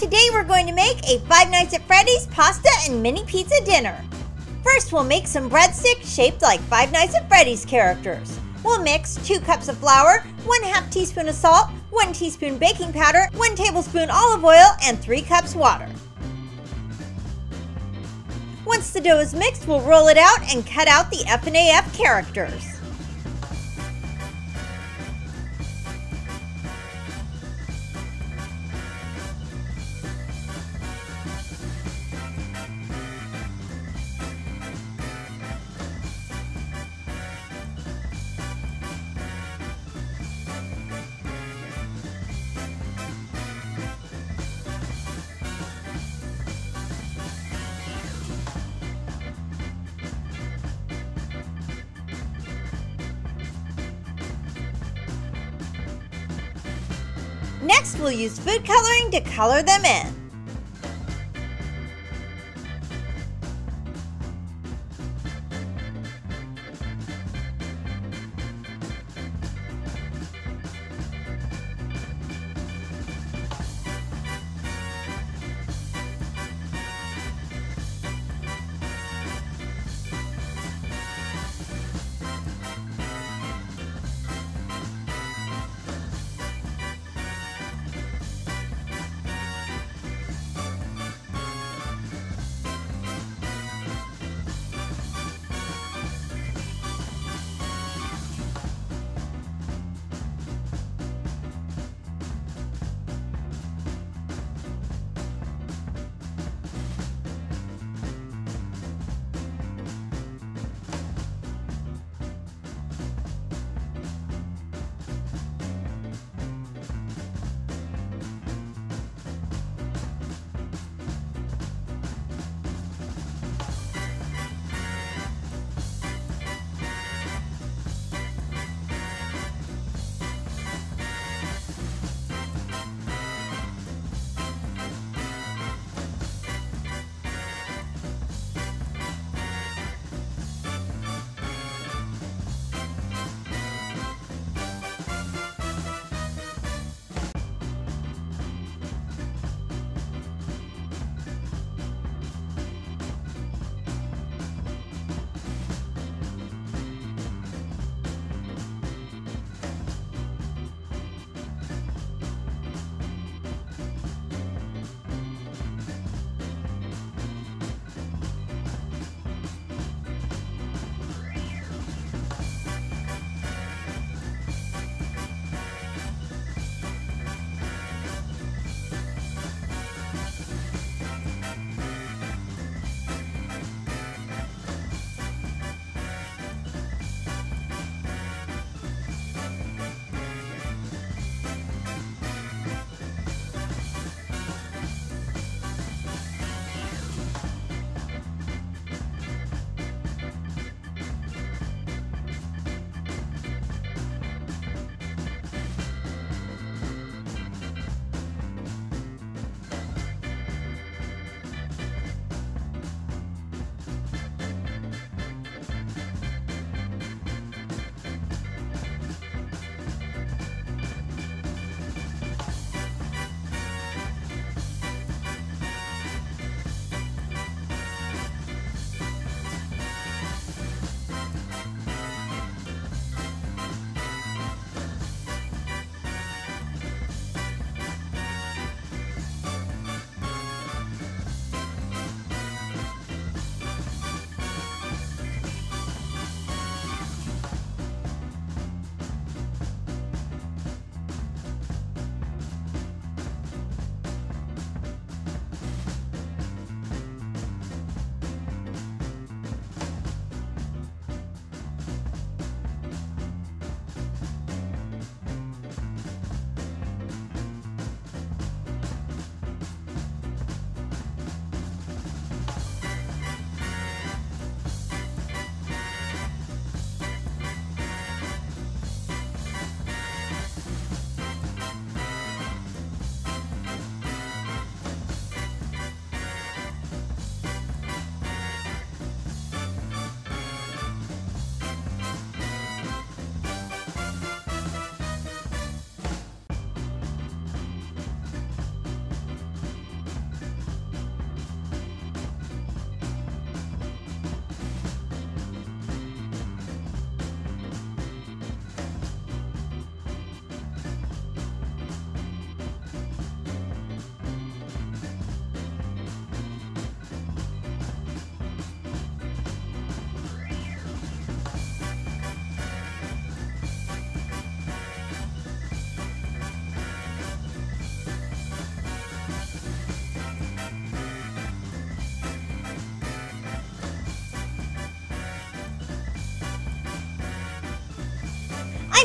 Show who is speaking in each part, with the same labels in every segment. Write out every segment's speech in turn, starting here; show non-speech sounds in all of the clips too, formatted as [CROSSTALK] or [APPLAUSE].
Speaker 1: Today we're going to make a Five Nights at Freddy's pasta and mini pizza dinner. First we'll make some breadsticks shaped like Five Nights at Freddy's characters. We'll mix 2 cups of flour, 1 half teaspoon of salt, 1 teaspoon baking powder, 1 tablespoon olive oil, and 3 cups water. Once the dough is mixed, we'll roll it out and cut out the FNAF characters. We'll use food coloring to color them in.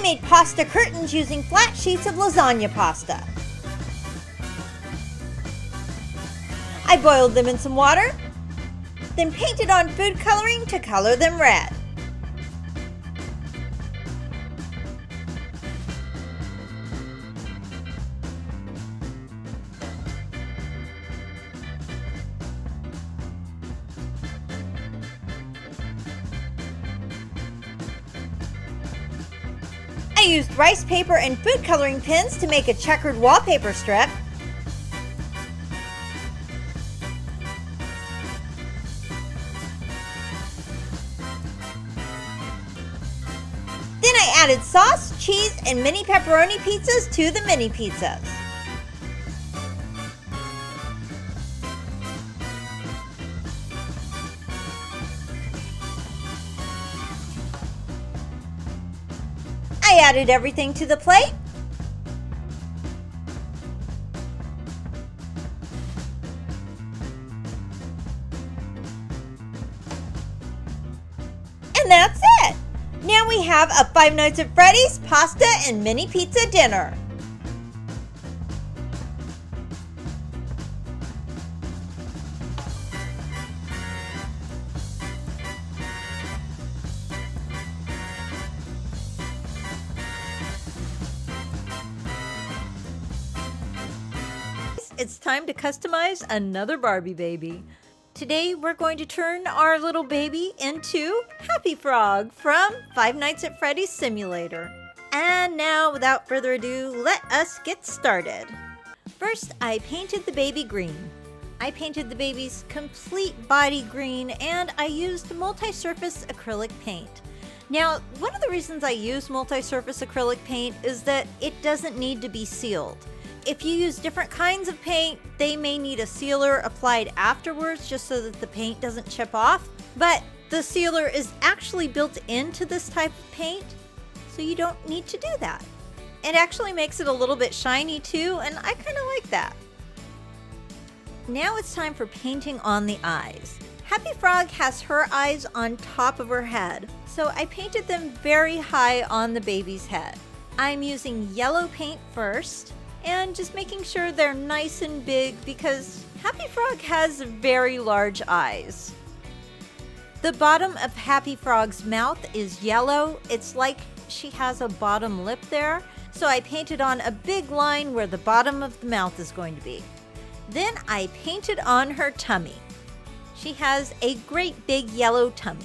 Speaker 1: Made pasta curtains using flat sheets of lasagna pasta. I boiled them in some water, then painted on food coloring to color them red. Used rice paper and food coloring pins to make a checkered wallpaper strip. Then I added sauce, cheese, and mini pepperoni pizzas to the mini pizzas. I added everything to the plate. And that's it. Now we have a Five Nights at Freddy's pasta and mini pizza dinner. It's time to customize another Barbie baby. Today we're going to turn our little baby into Happy Frog from Five Nights at Freddy's Simulator. And now, without further ado, let us get started. First, I painted the baby green. I painted the baby's complete body green and I used multi-surface acrylic paint. Now, one of the reasons I use multi-surface acrylic paint is that it doesn't need to be sealed. If you use different kinds of paint, they may need a sealer applied afterwards just so that the paint doesn't chip off. But the sealer is actually built into this type of paint, so you don't need to do that. It actually makes it a little bit shiny too, and I kind of like that. Now it's time for painting on the eyes. Happy Frog has her eyes on top of her head, so I painted them very high on the baby's head. I'm using yellow paint first, and just making sure they're nice and big because Happy Frog has very large eyes. The bottom of Happy Frog's mouth is yellow. It's like she has a bottom lip there. So I painted on a big line where the bottom of the mouth is going to be. Then I painted on her tummy. She has a great big yellow tummy.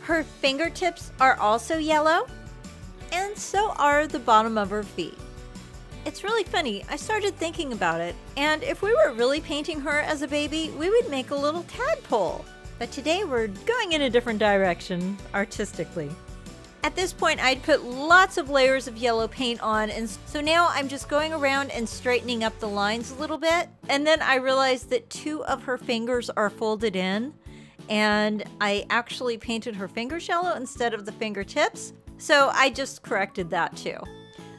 Speaker 1: Her fingertips are also yellow and so are the bottom of her feet. It's really funny, I started thinking about it, and if we were really painting her as a baby, we would make a little tadpole. But today we're going in a different direction, artistically. At this point, I'd put lots of layers of yellow paint on, and so now I'm just going around and straightening up the lines a little bit. And then I realized that two of her fingers are folded in, and I actually painted her fingers yellow instead of the fingertips. So I just corrected that too.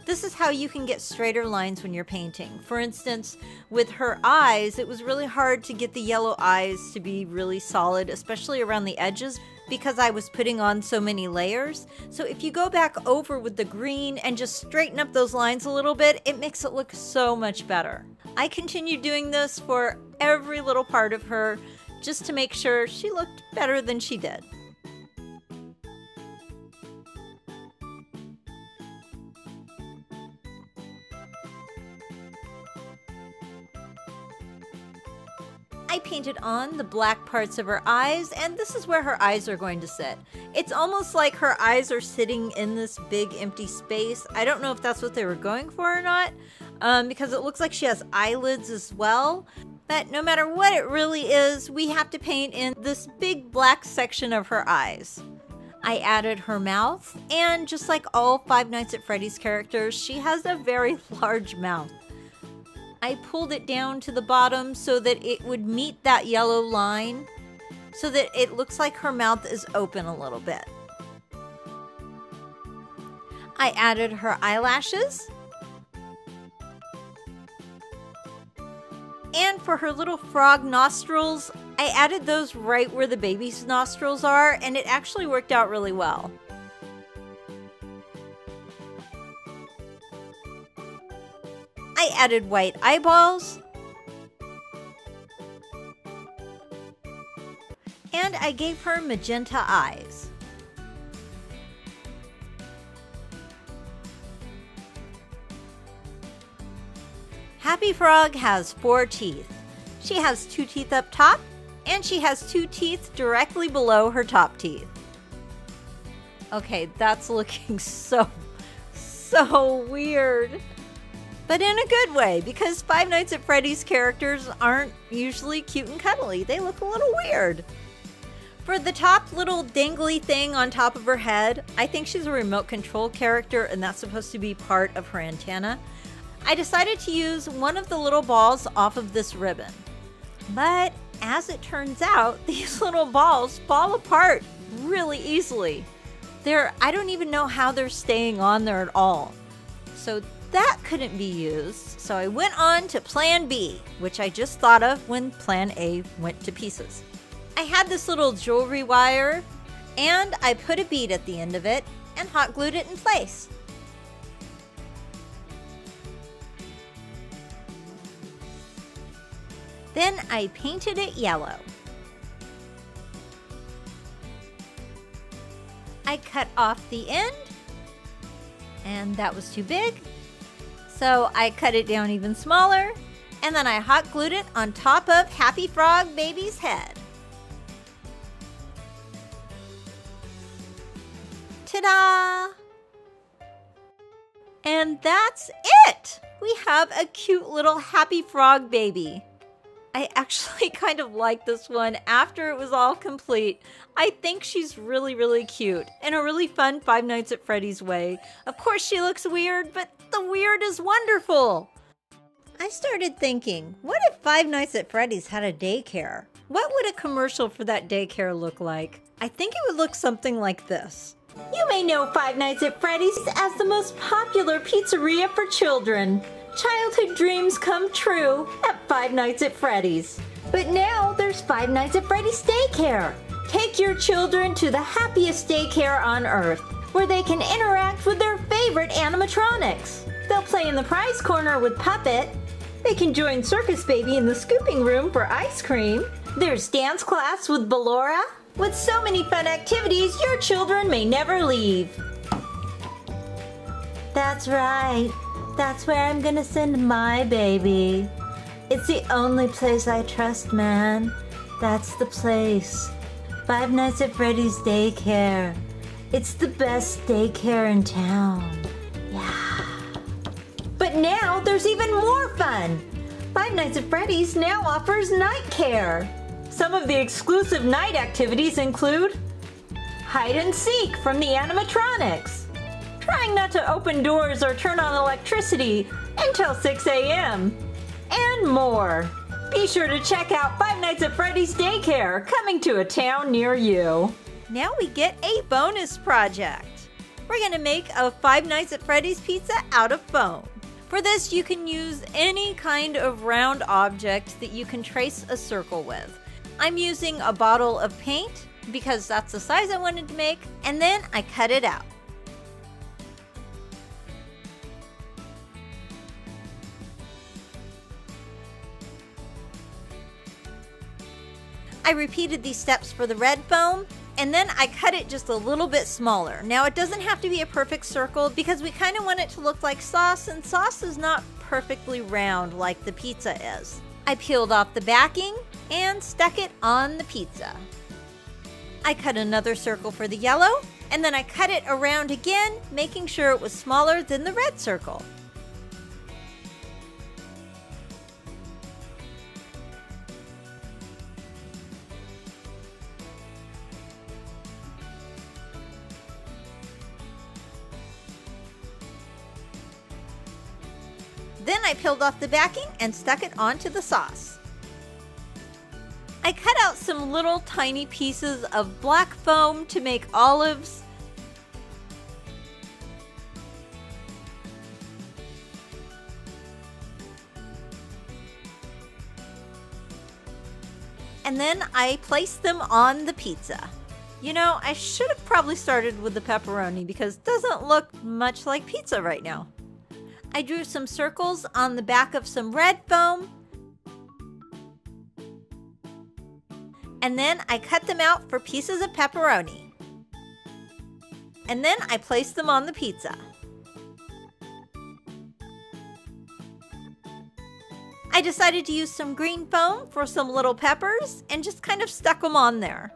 Speaker 1: This is how you can get straighter lines when you're painting. For instance, with her eyes, it was really hard to get the yellow eyes to be really solid, especially around the edges because I was putting on so many layers. So if you go back over with the green and just straighten up those lines a little bit, it makes it look so much better. I continued doing this for every little part of her just to make sure she looked better than she did. I painted on the black parts of her eyes, and this is where her eyes are going to sit. It's almost like her eyes are sitting in this big empty space. I don't know if that's what they were going for or not, um, because it looks like she has eyelids as well. But no matter what it really is, we have to paint in this big black section of her eyes. I added her mouth, and just like all Five Nights at Freddy's characters, she has a very [LAUGHS] large mouth. I pulled it down to the bottom so that it would meet that yellow line so that it looks like her mouth is open a little bit. I added her eyelashes. And for her little frog nostrils, I added those right where the baby's nostrils are, and it actually worked out really well. I added white eyeballs. And I gave her magenta eyes. Happy Frog has four teeth. She has two teeth up top, and she has two teeth directly below her top teeth. Okay, that's [LAUGHS] looking so, so weird. But in a good way, because Five Nights at Freddy's characters aren't usually cute and cuddly. They look a little weird. For the top little dangly thing on top of her head, I think she's a remote control character and that's supposed to be part of her antenna. I decided to use one of the little balls off of this ribbon. But as it turns out, [LAUGHS] these little balls fall apart really easily. They're, I don't even know how they're staying on there at all. So that couldn't be used, so I went on to plan B, which I just thought of when plan A went to pieces. I had this little jewelry wire, and I put a bead at the end of it and hot glued it in place. Then I painted it yellow. I cut off the end, and that was too big, so I cut it down even smaller, and then I hot glued it on top of Happy Frog Baby's head. Ta-da! And that's it! We have a cute little Happy Frog baby. I actually [LAUGHS] kind of like this one after it was all complete. I think she's really, really cute in a really fun Five Nights at Freddy's way. Of course, she looks weird, but the weird is wonderful. I started thinking, what if Five Nights at Freddy's had a daycare? What would a commercial for that daycare look like? I think it would look something like this. You may know Five Nights at Freddy's as the most popular pizzeria for children. Childhood dreams come true at Five Nights at Freddy's. But now there's Five Nights at Freddy's Daycare. Take your children to the happiest daycare on earth, where they can interact with their favorite animatronics. They'll play in the prize corner with Puppet. They can join Circus Baby in the scooping room for ice cream. There's dance class with Ballora. With so many fun activities, your children may never leave. That's right. That's where I'm gonna send my baby. It's the only place I trust, man. That's the place. Five Nights at Freddy's Daycare. It's the best daycare in town. Yeah. But now there's even more fun. Five Nights at Freddy's now offers night care. Some of the exclusive night activities include hide and seek from the animatronics trying not to open doors or turn on electricity until 6 a.m. And more. Be sure to check out Five Nights at Freddy's Daycare coming to a town near you. Now we get a bonus project. We're going to make a Five Nights at Freddy's pizza out of foam. For this, you can use any kind of round object that you can trace a circle with. I'm using a bottle of paint because that's the size I wanted to make, and then I cut it out. I repeated these steps for the red foam and then I cut it just a little bit smaller. Now it doesn't have to be a perfect circle because we kind of want it to look like sauce and sauce is not perfectly round like the pizza is. I peeled off the backing and stuck it on the pizza. I cut another circle for the yellow and then I cut it around again, making sure it was smaller than the red circle. Then I peeled off the backing and stuck it onto the sauce. I cut out some little tiny pieces of black foam to make olives. And then I placed them on the pizza. You know, I should have probably started with the pepperoni because it doesn't look much like pizza right now. I drew some circles on the back of some red foam. And then I cut them out for pieces of pepperoni. And then I placed them on the pizza. I decided to use some green foam for some little peppers and just kind of stuck them on there.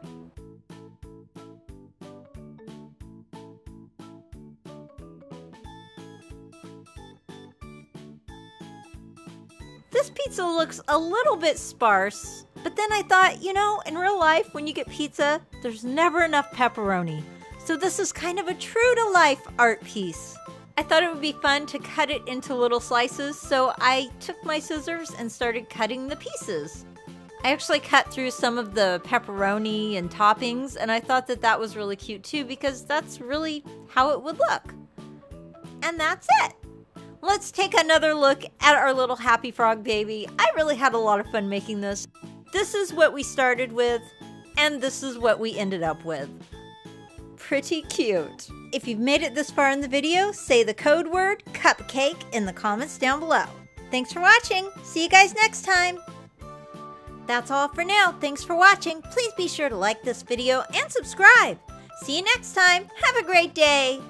Speaker 1: Pizza looks a little bit sparse, but then I thought, you know, in real life, when you get pizza, there's never enough pepperoni. So this is kind of a true to life art piece. I thought it would be fun to cut it into little slices, so I took my scissors and started cutting the pieces. I actually cut through some of the pepperoni and toppings, and I thought that that was really cute too because that's really how it would look. And that's it let's take another look at our little Happy Frog baby. I really had a lot of fun making this. This is what we started with, and this is what we ended up with. Pretty cute. If you've made it this far in the video, say the code word cupcake in the comments down below. Thanks for watching. See you guys next time. That's all for now. Thanks for watching. Please be sure to like this video and subscribe. See you next time. Have a great day.